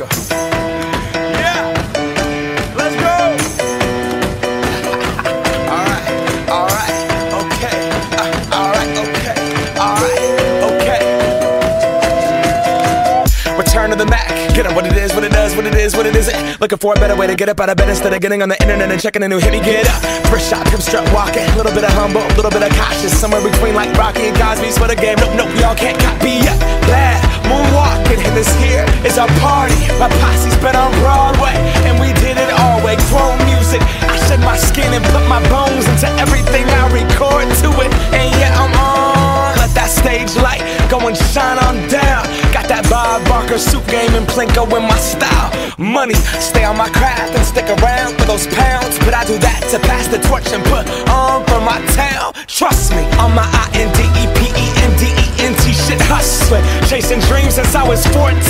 go. Yeah. Let's go. all right. All right. Okay. Uh, all right. Okay. All right. Okay. Return to the Mac. Get up what it is, what it does, what it is, what it isn't. Looking for a better way to get up out of bed instead of getting on the internet and checking a new hit. Get up. First shot, come strut walking. A little bit of humble, a little bit of cautious. Somewhere between like Rocky and Cosby's for the game. Nope, nope, y'all can't copy yet. Bad moonwalking. And this here is our party. My posse's been on Broadway, and we did it all way. Grown music, I shed my skin and put my bones into everything I record to it, and yeah, I'm on. Let that stage light go and shine on down. Got that Bob Barker suit game and Plinko in my style. Money, stay on my craft and stick around for those pounds. But I do that to pass the torch and put on for my town. Trust me, on my I N D E P E N D E N T shit hustling. Chasing dreams since I was 14